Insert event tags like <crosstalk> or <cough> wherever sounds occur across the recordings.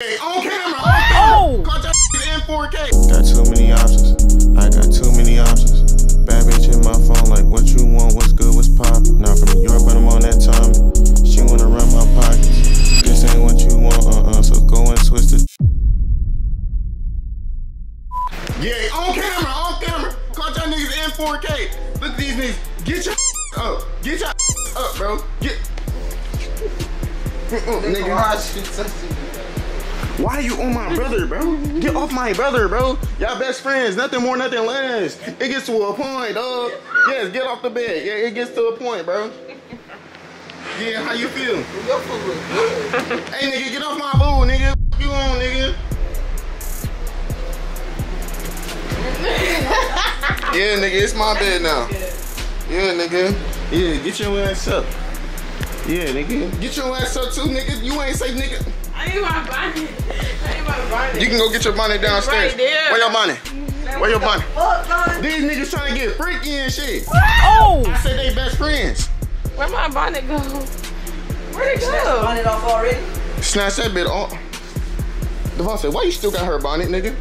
Hey, on camera, on camera. Oh! Caught your in 4K. Got too many options. I got too many options. Bad bitch in my phone, like what you want, what's good, what's poppin'. Not from New York, but I'm on that time. She wanna run my pockets. This ain't what you want, uh uh. So go and switch the. Yeah, on camera, on camera. Caught y'all niggas in 4K. Look at these niggas. Get your <laughs> up. Get your <laughs> up, bro. Get. <laughs> Nigga. Why you on my brother, bro? Get off my brother, bro. Y'all best friends. Nothing more, nothing less. It gets to a point, dog. Yes, get off the bed. Yeah, it gets to a point, bro. Yeah, how you feel? hey, nigga, get off my boo, nigga. F- You on, nigga? yeah, nigga, it's my bed now. Yeah, nigga. Yeah, get your ass up. Yeah, nigga. Get your ass up too, nigga. You ain't safe, nigga. I ain't my bonnet. I ain't my bonnet. You can go get your bonnet downstairs. right there. Where your bonnet? Where your bonnet? These niggas trying to get freaky and shit. Oh! I said they best friends. Where my bonnet go? Where'd it go? Run it off already? Snatch that bit off. Devon said, why you still got her bonnet, nigga?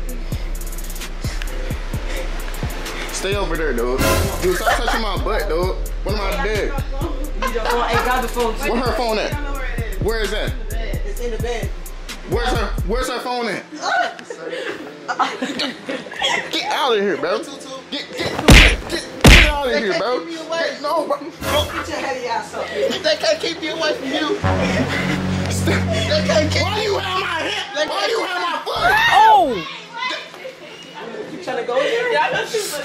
Stay over there, dog. Dude, stop touching my butt, dog. What am I doing? You need your phone. Hey, grab the phone. Where her phone at? Where is that? It's in the bed. Where's her Where's her phone at? Get out of here, bro. Get get get, get out of here, bro. Get, no, bro. No. Get your heavy ass up. They can't keep you away from you. They can't keep Why you have my hip? Why you have my foot? Oh! You trying to go in there? Yeah, I know she was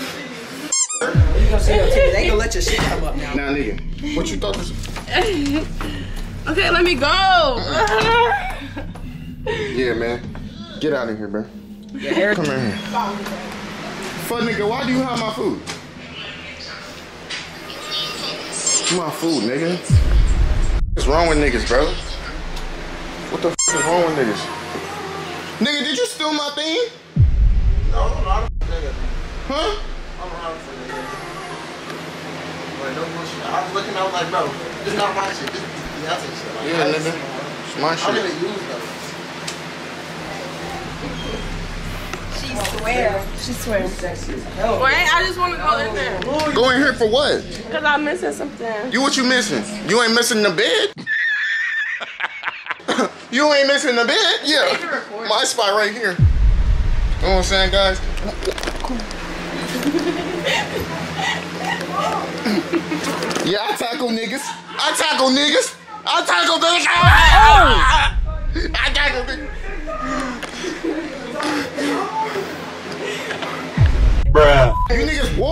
You gonna say your titties. They ain't gonna let your shit come up now. Nah, nigga. What you thought this? <laughs> Okay, let me go. Yeah, man. Get out of here, bro. Your hair. Come here. Fuck nigga, why do you have my food? My food, nigga. What's wrong with niggas, bro? What the f is wrong with niggas? Nigga, did you steal my thing? No, no, I don't nigga. Huh? I'm around for nigga. Like, no bullshit. I was looking, I was like, bro, this not my shit. This is Beyonce shit. Like, Yeah, I nigga. It's my shit. I don't shit. even use them. She swear. She swears sexy as. Wait, I just want to go in there. Go in here for what? Because I'm missing something. You what you missing? You ain't missing the bed? <laughs> you ain't missing the bed? Yeah. My spot right here. You know what I'm saying, guys? <laughs> yeah, I tackle niggas. I tackle niggas. I tackle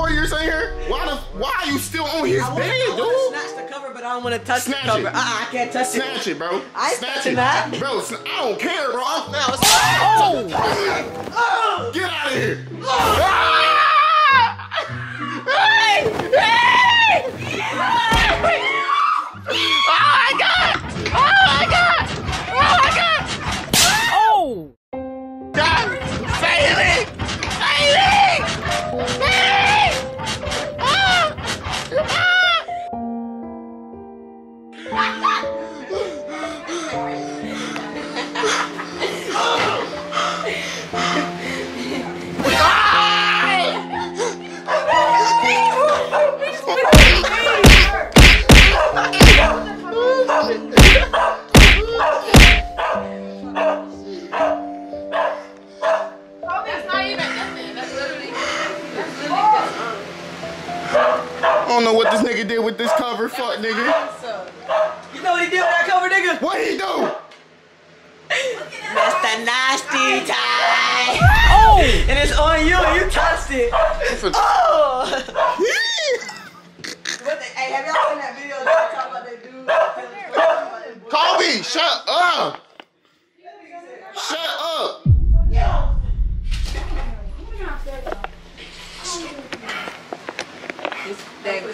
warriors in here? Why the why are you still on his I want bed, to dude? snatch the cover, but I don't want to touch Snatch the cover. it. Uh-uh, I can't touch it. Snatch it, bro. I Snatch it. that. Bro, I don't care, bro. I'm, No, it's oh! Get out of here. Oh! Cover. Fuck, nigga. You know what he did with that cover, nigga? What he do? That's the nasty tie. Oh! And it's on you. You touched it. Oh. What they, hey, have y'all seen that video? They talk about that dude. Kobe, shut up.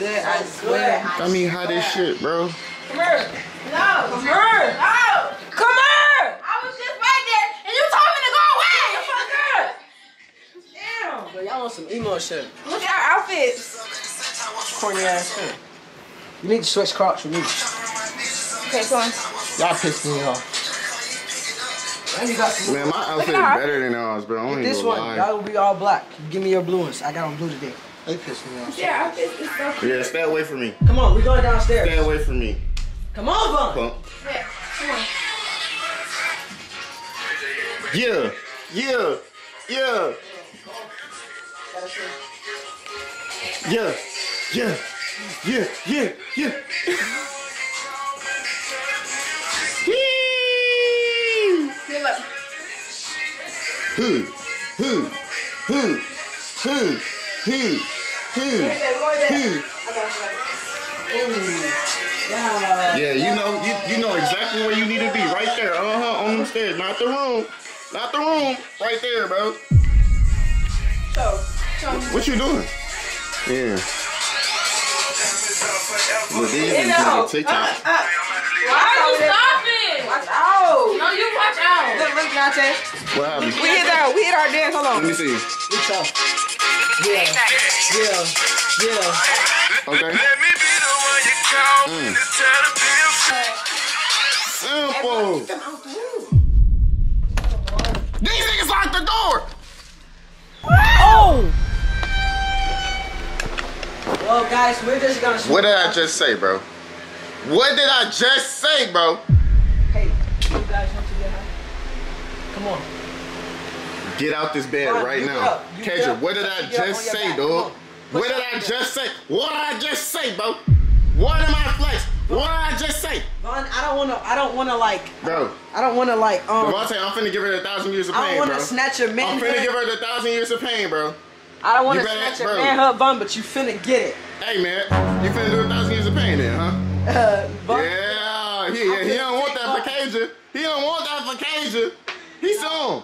Good, I swear. I mean, how this shit, bro? Come here. No. Come here. No. Come here. I was just right there, and you told me to go away. You fuckers. Damn. Bro, y'all want some emo shit. Look at our outfits. Corny ass shit. You need to switch crocs with me. Okay, come on. Y'all pissed me off. And you got. Man, my outfit is better than ours, bro. I don't This one, lie. y'all will be all black. Give me your blue ones. I got on blue today. They pissed me off. Yeah, I think it's so. Yeah, stay away from me. Come on, we going downstairs. Stay away from me. Come on, Von. Pump. Yeah, come on. Yeah, yeah, yeah. Yeah, yeah, yeah, yeah, yeah. Whee! Who, who, who, who, who, who, who? Yeah. Yeah, you know, you, you know exactly where you need to be, right there, uh huh, on them stairs, not the room, not the room, right there, bro. So. What you doing? Yeah. Look, these Get niggas out. on TikTok. Why are you stopping? Watch out. No, you watch out. Look, look, Dante. What happened? We hit our, we hit our dance. Hold on. Let me see. We tough. Yeah. Yeah. Yeah. Okay. Let me be the one you call Mm. when it's time to be a. Simple. These niggas locked the door. Well, guys, we're just gonna. What did I just say, bro? What did I just say, bro? Hey, you guys want to get high? Come on. Get out this bed Fine, right now. get up. You get Kedra, up. what did I your feet up just say, dog? Come on. Put What did I just say? What did I just say, bro? What am I flex? What did I just say? Von, I don't wanna. I don't wanna like. Bro, I don't wanna like. Um. Devontae, I'm finna give her a thousand years of pain. I don't wanna bro. snatch your I'm finna manhood. give her the thousand years of pain, bro. I don't wanna You snatch your bro. manhood, Von, but you finna get it. Hey, man, you finna do a thousand years of pain then, huh? Uh, Von, Yeah, he, yeah, he don't want that for Kajah. He don't want that for Kajah. He's on.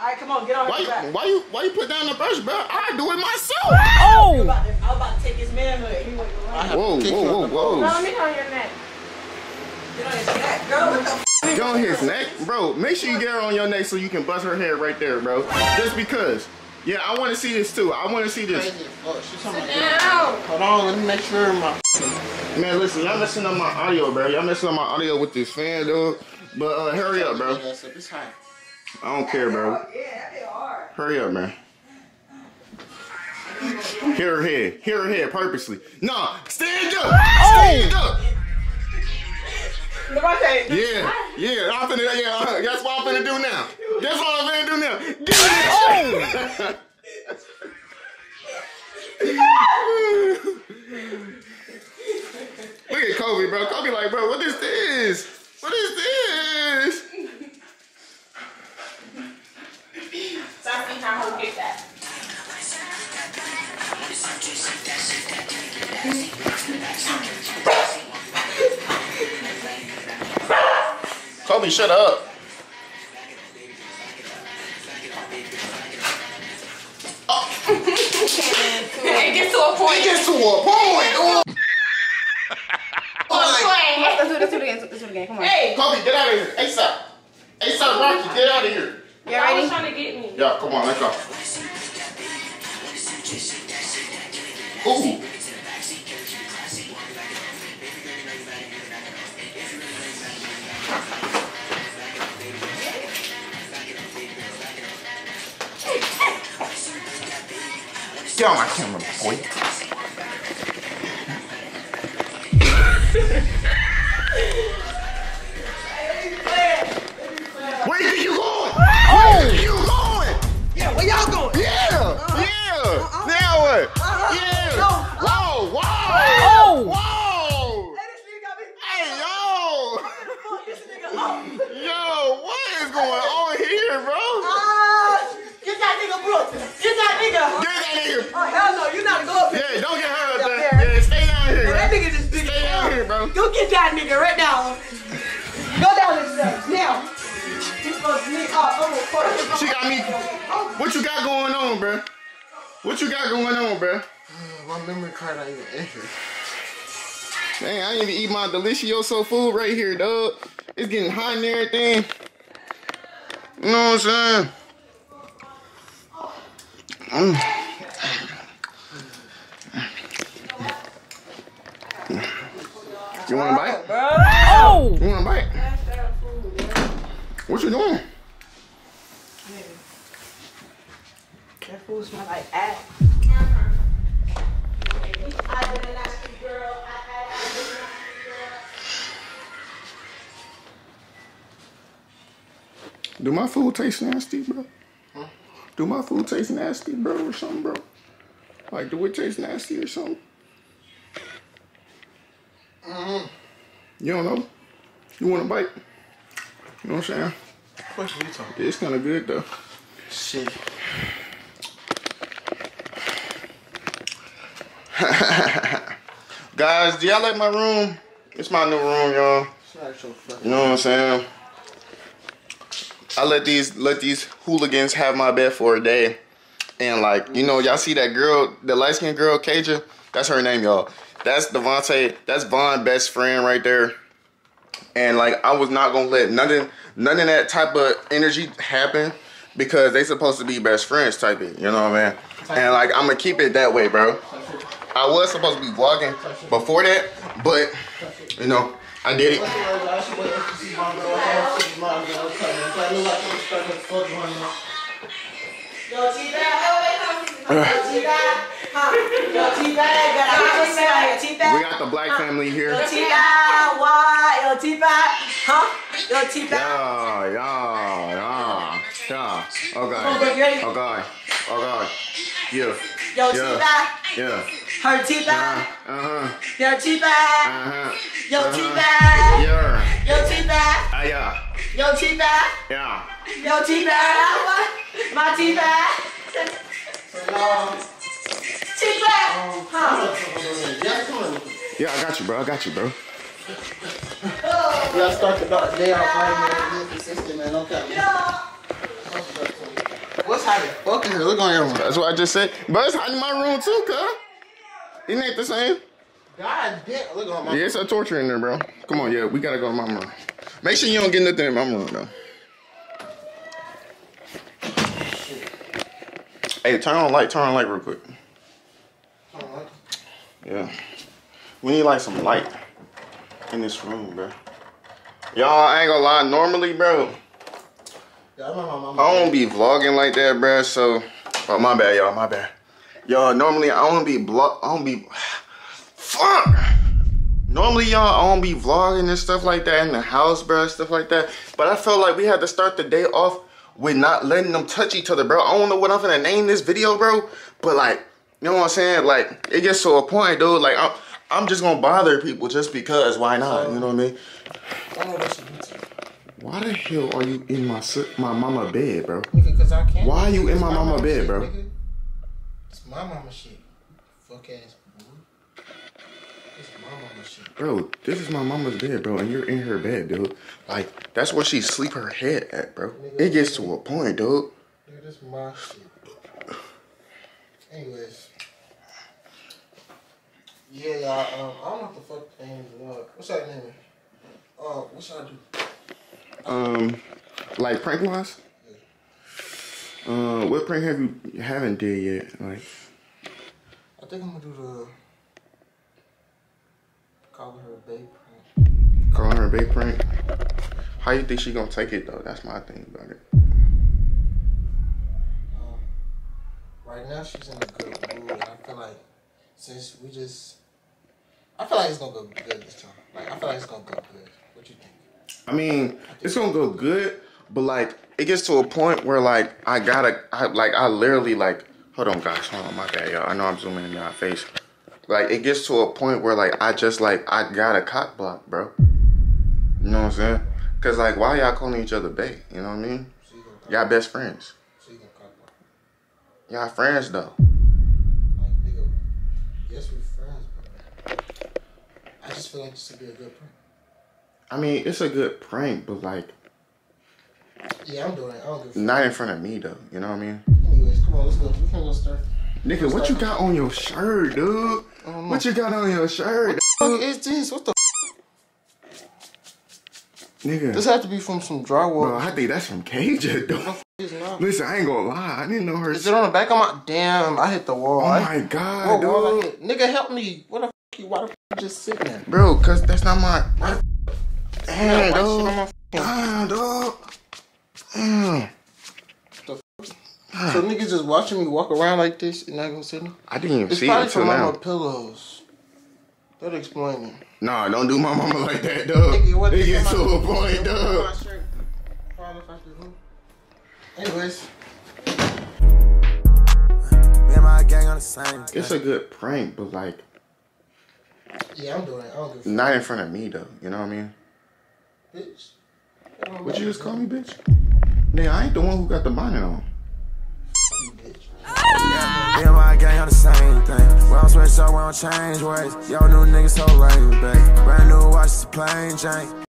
All right, come on, get on Why his you, back. why you, why you put down the brush, bro? I do it myself. I'm about to, I'm about to take his manhood. He went I have Whoa, to kick whoa, you whoa, out the whoa. No, let me on your neck. Get on his neck, girl. What the Get on his neck, bro. Make sure you get her on your neck so you can bust her head right there, bro. Just because. Yeah, I want to see this too. I want to see this. Oh, she's talking about Hold on, let me make sure my. Man, listen, y'all messing up my audio, bro. Y'all messing up my audio with this fan, dude. But uh, hurry up, bro. It's high. I don't care, bro. Yeah, they are. Hurry up, man. Hit her head. Hit her head purposely. No, stand up. Stand up. Yeah, yeah. I'm finna, yeah. uh, That's what I'm finna do now. That's what I'm finna do now. Get it. <laughs> Look at Kobe, bro. Kobe like, bro, what is this? Is Kobe, shut up. It gets to a point. Get to a point. Oh. Let's do this again. Let's do it again. Come on. Hey, Kobe, get out of here. ASAP. ASAP oh Rocky, get out of here. you ready? trying to get me. Yeah, come on, let's go. Ooh. Get on my camera, boy. That nigga. Oh, hell no. You not go up here. Yeah, don't get her up Up there. there. Yeah, stay down here, Hey, that nigga just big Stay down here, bro. Go get that nigga right now. Go down this steps now. He's supposed to me up. I'm gonna fuck him. She got me. What you got going on, bro? What you got going on, bro? <sighs> My memory card not even in here. Man, I didn't even eat my delicioso food right here, dog. It's getting hot and everything. You know what I'm saying? Mm. What you doing? Do my food taste nasty, bro? Huh? Do my food taste nasty, bro, or something, bro? Like, do it taste nasty or something? Mm -hmm. You don't know? You want a bite? You know what I'm saying? You talking? It's kind of good though. Shit. <laughs> Guys, do y'all like my room? It's my new room, y'all. Smack your fucking. You know what I'm saying? I let these let these hooligans have my bed for a day. And like, you know, y'all see that girl, the light skinned girl, Kajah? That's her name, y'all. That's Devontae, that's Von's best friend right there. And like I was not gonna let nothing none of that type of energy happen because they supposed to be best friends type of, you know what I mean? And like I'm gonna keep it that way, bro. I was supposed to be vlogging before that, but you know, I did it. <sighs> should wait to see my girl. I have to see my girl coming. If I look like I'm stuck in fuck one now. Yo, T-Bag. Yo, T-Bag. Huh? Yo, T-Bag. Got a house here. We got the black family here. Yo, T-Bag. Why? Yo, T-Bag. Huh? Yo, T-Bag. Yeah, yeah, yeah, yeah. Oh, Okay. but you ready? Okay. Okay. Yeah. Yo, Yeah. T-Bag. Yeah. Her T-Bag. Uh huh. Yo, T-Bag. Uh huh. Yo, Uh-huh. T-Bag. Yeah. Yo, T-Bag. Ah, yeah. Yo, T-Bag. Yeah. Yo, T-Bag. My T-Bag. No. T-Bag. Yeah, I got you, bro. I got you, bro. We gotta start the dark day off right. Be consistent, man. Okay. What's happening? Fucking here. Look on your room. That's what I just said. But it's hot in my room too, cuz. It ain't the same. God damn. Look on my. Yeah, it's a torture in there, bro. Come on, yeah, we gotta go to my room. Make sure you don't get nothing in my room, though. Hey, turn on the light. Turn on the light real quick. Yeah. We need like some light in this room, bro. Y'all, I ain't gonna lie. Normally, bro, Yeah, I remember my mama. I don't be vlogging like that, bro. So, oh my bad, y'all. My bad. Y'all, normally I don't be vlog. I don't be. Fuck. Normally, y'all, I don't be vlogging and stuff like that in the house, bro, stuff like that. But I felt like we had to start the day off with not letting them touch each other, bro. I don't know what I'm gonna name this video, bro. But like, you know what I'm saying? Like, it gets to a point, dude. Like, I'm, I'm just gonna bother people just because. Why not? You know what I mean? I know that shit. YouTube. Why the hell are you in my my mama bed, bro? Nigga, cause I can't. Why are you in my mama bed, shit, bro? nigga. It's my mama shit. Fuck ass. It's my mama shit. Bro, this is my mama's bed, bro, and you're in her bed, dude. Like, that's where she sleep her head at, bro. It gets to a point, dude. Nigga, this my shit. Anyways. Yeah, y'all. Um, I don't know what the fuck the name is. What's that name? Uh, what should I do? Um, like prank wise? Uh, what prank have you haven't did yet? Like, I think I'm gonna do the call her a babe prank. calling her a big prank? How you think she gonna take it though? That's my thing about it. Um, right now she's in a good mood. I feel like since we just, I feel like it's gonna go good this time. Like I feel like it's gonna go good. What you think? I mean, it's gonna go good, but like, it gets to a point where like I gotta, I like, I literally like, hold on, guys, hold on, my bad, y'all. I know I'm zooming in y'all face. Like, it gets to a point where like I just like I got a cock block, bro. You know what I'm saying? Cause like, why y'all calling each other bae? You know what I mean? So you gonna call, Y'all best friends. so you gonna call her. Y'all friends though. Like nigga, yes we're friends, but I just feel like this would be a good prank. I mean, it's a good prank, but like Yeah, I'm doing it. I don't give not in front of me though. You know what I mean? Anyways, come on, let's go. We can go start. Nigga, what you got on your shirt, dude? What you got on your shirt, What is this? What the? nigga? This had to be from some drywall. Bro, I think that's from. It's not. Listen, I ain't gonna lie. I didn't know her. Is it on the back of my? Damn, I hit the wall. Oh my What god, I dude. Nigga, help me. What the fuck? You, why the fuck you just sitting there? Bro, cause that's not my. Damn, White shit dog. my Damn, dog. Damn. So So niggas just watching me walk around like this and not gonna say no. I didn't even It's see probably it from till Mama now. Pillows. That explain it. Nah, don't do my mama like that, dog. Nigga, what It the gets to a point, dog. My shirt. Fall off after who? Anyways, Me and my gang on the same. It's a good prank, but like yeah, I'm doing it. I don't give a not in front of me though. You know what I mean? fuck, bitch. What you just call me, bitch? Nigga, I ain't the one who got the bonnet on. You bitch. Me and my gang on the same thing. We don't switch up, we don't change ways. Yo, new niggas so lame, babe. Brand new watch, it's a plain Jane.